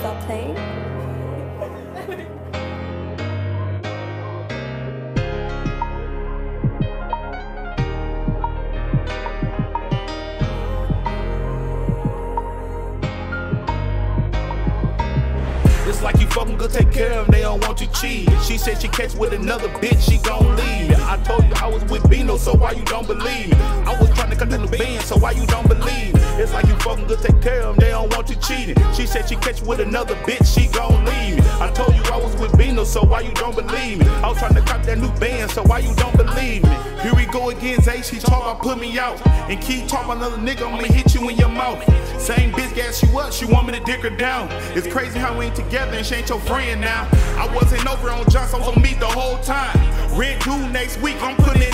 stop playing? It's like you fucking good take care of them, they don't want you cheat. She said she catch with another bitch, she gon' leave. I told you I was with Bino, so why you don't believe? I was the so why you don't believe? It's like you fucking good take care of them, they don't want you cheating. She said she catch you with another bitch, she gon' leave. Me. I told you I was with Bino, so why you don't believe me? I was trying to cop that new band, so why you don't believe me? Here we go again, Zay, she talk about put me out. And keep talking another nigga, I'ma hit you in your mouth. Same bitch gas you up, she want me to dick her down. It's crazy how we ain't together and she ain't your friend now. I wasn't over on Johnson, I was on the whole time. Red due next week, I'm putting in overtime.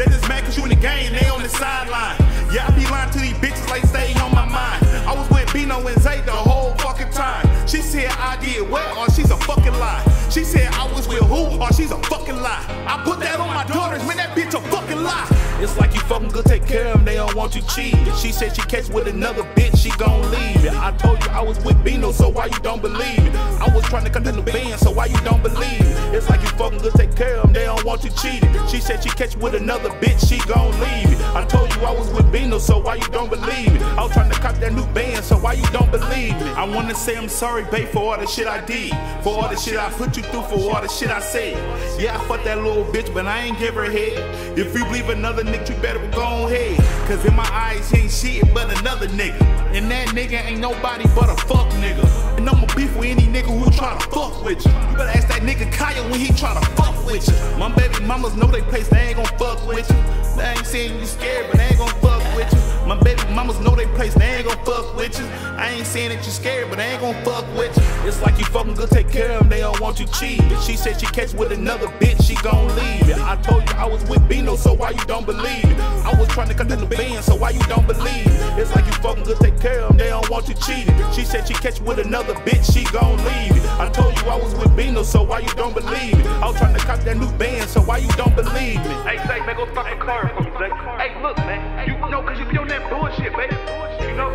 They just mad cause you in the game, they on the sideline. Yeah, I be lying to these bitches like stay on my mind. I was with Bino and Zay the whole fucking time. She said I did well, or she's a fucking lie. She said I was with who, or she's a fucking lie. I put that on my daughters, man, that bitch a fucking lie. It's like you fucking good take care of them, they don't want you cheat. She said she catch with another bitch, she gon' leave. I told you I was with Bino, so why you don't believe? I was trying to cut in the band, so why you don't believe? It's like you fucking good take care of them, they want you cheating. She said she catch with another bitch, she gon' leave it. I told you I was with Bino, so why you don't believe me? I was trying to cop that new band, so why you don't believe me? I wanna say I'm sorry, babe, for all the shit I did. For all the shit I put you through, for all the shit I said. Yeah, I fucked that little bitch, but I ain't give her head. If you believe another nigga, you better go ahead. Cause in my eyes, he ain't shit but another nigga. And that nigga ain't nobody but a fuck nigga. And I'ma beef with any nigga who try to fuck with you. You better ask that nigga with you. My baby mamas know they place, they ain't gon' fuck with you. They ain't saying you scared, but they ain't gon' fuck with you. My baby mamas know they place, they ain't gon' fuck with you. I ain't saying that you scared, but they ain't gon' fuck with you. It's like you fucking good take care of them, they don't want you cheat. She said she catch with another bitch, she gon' leave. I told you I was with Bino, so why you don't believe it? I was trying to cut in the band, so why you don't believe it? It's like you fucking good take care of them, they don't want you cheating. She said she catch with another bitch, she gon' leave. I told so why you don't believe me? I was trying to cop that new band, so why you don't believe me? Hey, say, man, go me, Zay. Hey, look, man, you know, cause you be on that bullshit, baby. You you know,